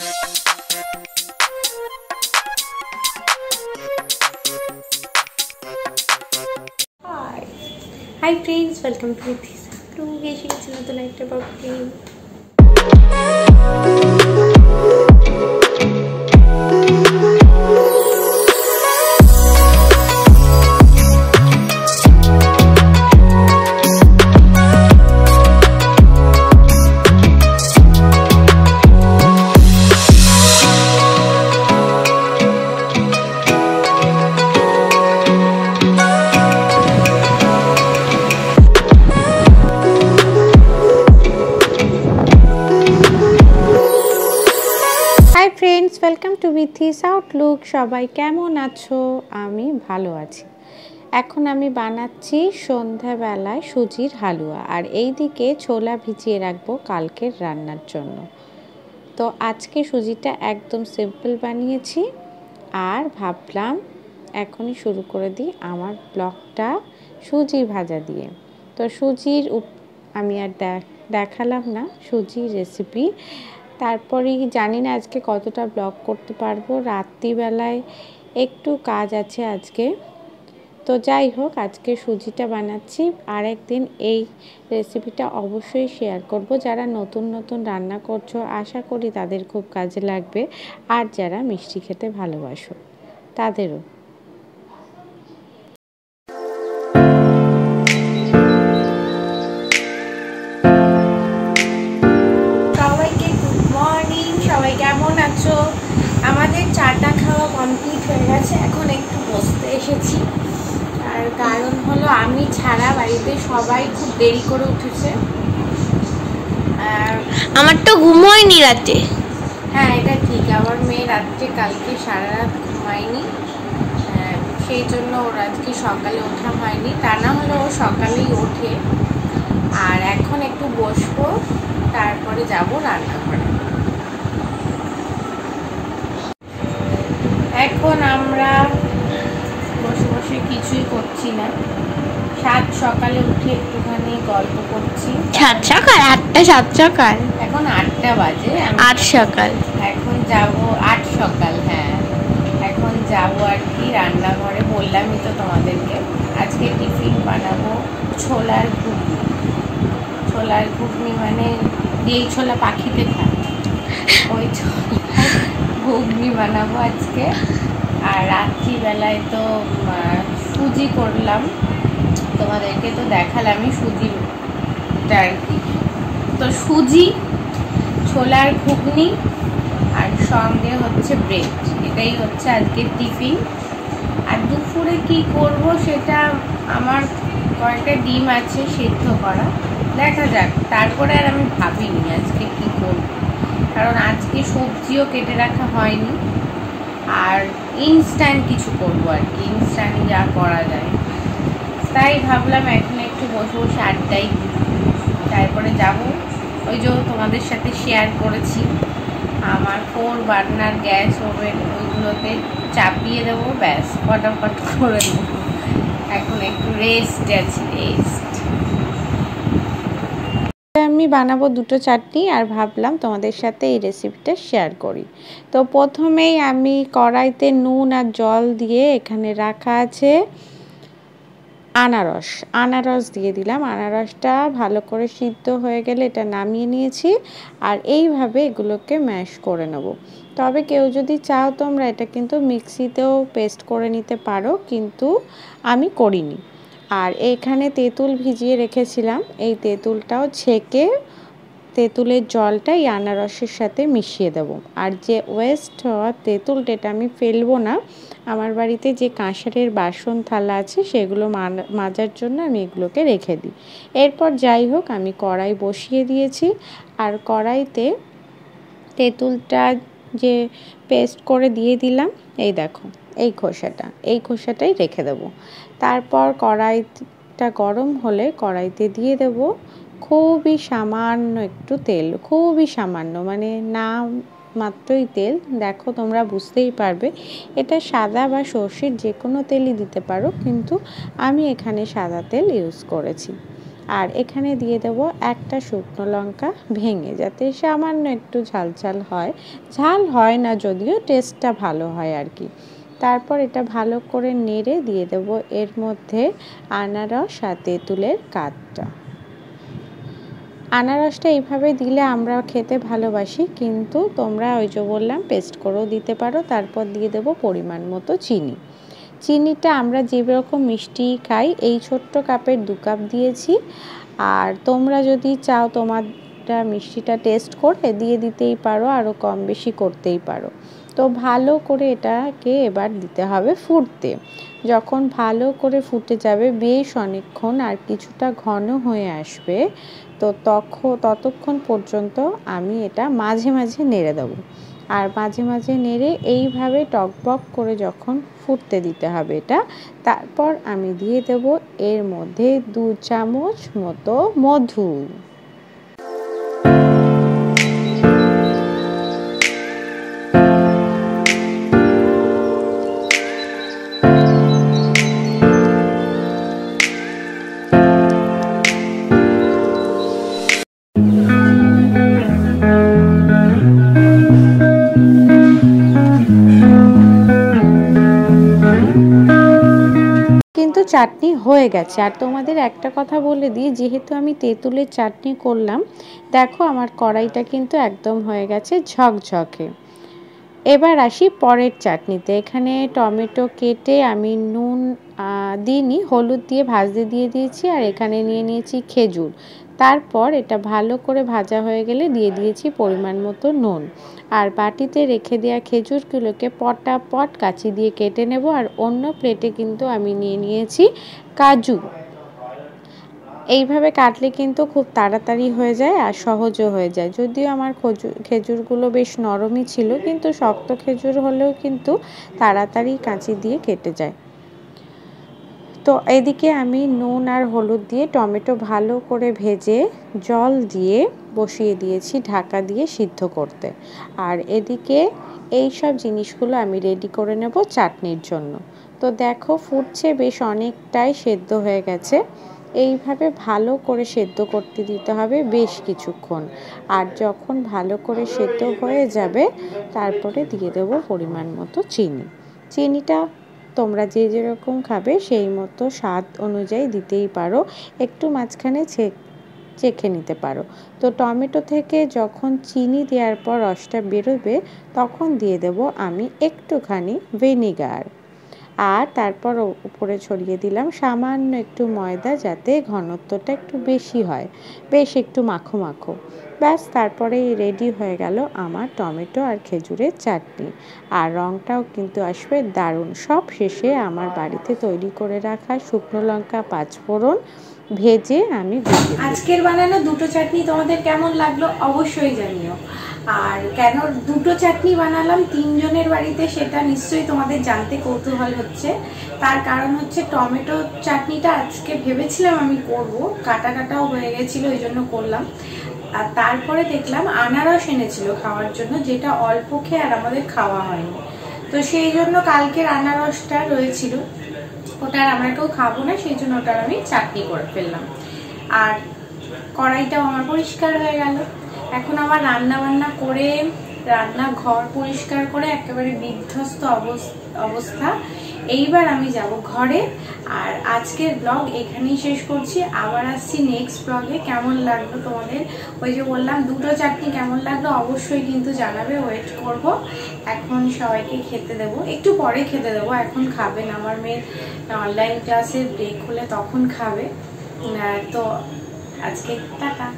Hi. Hi friends, welcome to this Sakru. Geshing to another night about to be this outlook, সবাই কেমন আছো? আমি ভালো আছি। এখন আমি বানাচ্ছি সন্ধ্যাবেলায় সুজির হালুয়া, আর এই দিকে ছোলা ভিজিয়ে রাখব কালকের রান্নার জন্য। তো আজকে সুজিটা একদম সিম্পল বানিয়েছি, আর ভাবলাম এখনই শুরু করে দিই আমার ব্লগটা সুজি ভাজা দিয়ে। তো সুজির আমি আর দেখালাম না সুজির রেসিপি তারপরে জানি না আজকে কতটা ব্লগ করতে পারব। রাত্রিবেলায় একটু কাজ আছে আজকে। তো যাই হোক, আজকে সুজিটা বানাচ্ছি। আর একদিন এই রেসিপিটা অবশ্যই শেয়ার করব। যারা নতুন নতুন রান্না করছ, আশা করি তাদের খুব কাজে লাগবে। আর যারা মিষ্টি খেতে ভালোবাসো, তাদেরও। আছো আমাদের চাটা খাওয়া কমপ্লিট হয়ে গেছে। এখন একটু বসতে এসেছি। আর কারণ হলো আমি ছাড়া বাড়িতে সবাই খুব দেরি করে উঠেছে। আর আমার তো ঘুমোয়নি রাতে। হ্যাঁ এটা ঠিক। আমার মেয়ে রাত্রে কালকে সারা রাত ঘুমায়নি সেই জন্য ওর আজকে সকালে ওঠা হয়নি। তা না হলে ও সকালেই ওঠে। আর এখন একটু বসবো তারপরে যাব রান্নাঘরে। এখন আমরা বসে বসে কিছুই করছি না। সাত সকালে উঠে একটুখানি গল্প করছি। সাত সকাল? আটটা সাত সকাল? এখন আটটা বাজে। আট সকাল। এখন যাব আট সকাল হ্যাঁ। এখন যাব আর কি রান্নাঘরে বললামই তো তোমাদেরকে। আজকে টিফিন বানাবো ছোলার ঘুগনি। ছোলার ঘুগনি মানে যেই ছোলা পাখিতে খায় ওই ছোলা। ঘুগনি বানাবো আজকে। আর রাত্রিবেলায় তো সুজি করলাম। তোমাদেরকে তো দেখালামই সুজিটা আর কি। তো সুজি, ছোলার ঘুগনি আর সঙ্গে হচ্ছে ব্রেড। এটাই হচ্ছে আজকের টিফিন। আর দুপুরে কি করব সেটা আমার কয়েকটা ডিম আছে, সেদ্ধ করা। দেখা যাক। তারপরে আর আমি ভাবিনি আজকে কি করব। কারণ আজকে সবজিও কেটে রাখা হয়নি। আর ইনস্ট্যান্ট কিছু করব আর কি ইনস্ট্যান্ট যা করা যায়। তাই ভাবলাম এখন একটু বসে বসে আড্ডাই তারপরে যাব। ওই যে তোমাদের সাথে শেয়ার করেছি। আমার ফোর বার্নার গ্যাস ওভেন, ওইগুলোতে চাপিয়ে দেবো, ব্যাস, ফটাফট করে দেবো। এখন একটু রেস্ট আছি রেস্ট আমি বানাবো দুটো চাটনি আর ভাবলাম তোমাদের সাথে এই রেসিপিটা শেয়ার করি। তো প্রথমেই আমি কড়াইতে নুন আর জল দিয়ে এখানে রাখা আছে আনারস। আনারস দিয়ে দিলাম। আনারসটা ভালো করে সিদ্ধ হয়ে গেলে এটা নামিয়ে নিয়েছি আর এইভাবে এগুলোকে ম্যাশ করে নেব। তবে কেউ যদি চাও তোমরা এটা কিন্তু মিক্সিতেও পেস্ট করে নিতে পারো, কিন্তু আমি করিনি। আর এখানে তেঁতুল ভিজিয়ে রেখেছিলাম। এই তেঁতুলটাও ছেঁকে তেঁতুলের জলটা আনারসের সাথে মিশিয়ে দেবো। আর যে ওয়েস্ট হওয়া তেঁতুলটা, এটা আমি ফেলব না। আমার বাড়িতে যে কাঁসারের বাসন থালা আছে, সেগুলো মাজার জন্য আমি এগুলোকে রেখে দিই। এরপর যাই হোক, আমি কড়াই বসিয়ে দিয়েছি। আর কড়াইতে তেঁতুলটা যে পেস্ট করে দিয়ে দিলাম, এই দেখো। এই খোসাটা, এই খোসাটাই রেখে দেবো। তারপর কড়াইটা গরম হলে কড়াইতে দিয়ে দেব খুবই সামান্য একটু তেল, খুবই সামান্য মানে না মাত্রই তেল। দেখো তোমরা বুঝতেই পারবে, এটা সাদা বা সর্ষের যে কোনো তেলই দিতে পারো, কিন্তু আমি এখানে সাদা তেল ইউজ করেছি। আর এখানে দিয়ে দেব একটা শুকনো লঙ্কা ভেঙে, যাতে সামান্য একটু ঝাল ঝাল হয়। ঝাল হয় না যদিও টেস্টটা ভালো হয় আর কি। তারপর এটা ভালো করে নেড়ে দিয়ে দেব। এর মধ্যে আনারস আর তেঁতুলের কাঠটা আনারসটা এইভাবে দিলে আমরা খেতে ভালোবাসি, কিন্তু তোমরা ওই যে বললাম পেস্ট করেও দিতে পারো। তারপর দিয়ে দেবো পরিমাণ মতো চিনি। চিনিটা আমরা যেরকম মিষ্টি খাই, এই ছোট্ট কাপের দু কাপ দিয়েছি। আর তোমরা যদি চাও তোমারটা মিষ্টিটা টেস্ট করে দিয়ে দিতেই পারো আরও কম বেশি করতেই পারো। তো ভালো করে এটাকে এবার দিতে হবে ফুটতে। যখন ভালো করে ফুটে যাবে, বেশ অনেকক্ষণ আর কিছুটা ঘন হয়ে আসবে, তো তখন ততক্ষণ পর্যন্ত আমি এটা মাঝে মাঝে নেড়ে দেবো। আর মাঝে মাঝে নেড়ে এইভাবে টকবক করে যখন ফুটতে দিতে হবে এটা, তারপর আমি দিয়ে দেব এর মধ্যে দু চামচ মতো মধু। চাটনি হয়ে গেছে। আর তোমাদের একটা কথা বলে দিই, যেহেতু আমি তেঁতুলের চাটনি করলাম, দেখো আমার কড়াইটা কিন্তু একদম হয়ে গেছে ঝকঝকে। এবার আসি পরের চাটনিতে। এখানে টমেটো কেটে আমি নুন দিইনি, হলুদ দিয়ে ভাজতে দিয়ে দিয়েছি আর এখানে নিয়ে নিয়েছি খেজুর। তারপর এটা ভালো করে ভাজা হয়ে গেলে দিয়ে দিয়েছি পরিমাণ মতো নুন। আর বাটিতে রেখে দেওয়া খেজুরগুলোকে পটা পট কাচি দিয়ে কেটে নেব আর অন্য প্লেটে কিন্তু আমি নিয়ে নিয়েছি কাজু। এইভাবে কাটলে কিন্তু খুব তাড়াতাড়ি হয়ে যায় আর সহজও হয়ে যায়। যদিও আমার খজুর খেজুরগুলো বেশ নরমই ছিল, কিন্তু শক্ত খেজুর হলেও কিন্তু তাড়াতাড়ি কাঁচি দিয়ে কেটে যায়। তো এদিকে আমি নুন আর হলুদ দিয়ে টমেটো ভালো করে ভেজে জল দিয়ে বসিয়ে দিয়েছি ঢাকা দিয়ে সিদ্ধ করতে। আর এদিকে এই সব জিনিসগুলো আমি রেডি করে নেব চাটনির জন্য। তো দেখো, ফুটছে বেশ অনেকটাই সেদ্ধ হয়ে গেছে। এইভাবে ভালো করে সেদ্ধ করতে দিতে হবে বেশ কিছুক্ষণ। আর যখন ভালো করে সেদ্ধ হয়ে যাবে, তারপরে দিয়ে দেবো পরিমাণ মতো চিনি। চিনিটা তোমরা যে যেরকম খাবে সেই মতো স্বাদ অনুযায়ী দিতেই পারো। একটু মাঝখানে চেখে নিতে পারো। তো টমেটো থেকে যখন চিনি দেওয়ার পর রসটা বেরোবে, তখন দিয়ে দেব আমি একটুখানি ভিনিগার। আর তারপর উপরে ছড়িয়ে দিলাম সামান্য একটু ময়দা যাতে ঘনত্বটা একটু বেশি হয়। বেশ একটু মাখো মাখো। ব্যাস তারপরে রেডি হয়ে গেল আমার টমেটো আর খেজুরের চাটনি। আর রঙটাও কিন্তু আসবে দারুণ। সব শেষে আমার বাড়িতে তৈরি করে রাখা শুকনো লঙ্কা, পাঁচফোড়ন ভেজে আমি আজকের বানানো দুটো চাটনি তোমাদের কেমন লাগল অবশ্যই জানিও। আর কেন দুটো চাটনি বানালাম তিনজনের বাড়িতে সেটা নিশ্চয়ই তোমাদের জানতে কৌতূহল হচ্ছে। তার কারণ হচ্ছে টমেটো চাটনিটা আজকে ভেবেছিলাম আমি করব, কাটা কাটাও হয়ে গেছিল ওই জন্য করলাম। আর তারপরে দেখলাম আনারস এনেছিল খাওয়ার জন্য, যেটা অল্প খেয়ে আর আমাদের খাওয়া হয়নি। তো সেই জন্য কালকের আনারসটা রয়েছিল। ওটা আর আমরা কেউ খাব না, সেই জন্য ওটার আমি চাটনি করে ফেললাম। আর কড়াইটাও আমার পরিষ্কার হয়ে গেল। এখন আমার রান্না বান্না করে রান্না ঘর পরিষ্কার করে, একেবারে বিধ্বস্ত অবস্থা এইবার আমি যাব ঘরে। আর আজকের ব্লগ এখানেই শেষ করছি। আবার আসছি নেক্সট ব্লগে কেমন লাগল তোমাদের? ওই যে বললাম, দুটো চাটনি কেমন লাগল অবশ্যই কিন্তু জানাবে। ওয়েট করব। এখন সবাইকে খেতে দেব। একটু পরে খেতে দেবো। এখন খাবে না। আমার মেয়ের অনলাইন ক্লাসে ব্রেক হলে তখন খাবে। তো আজকে টাটা।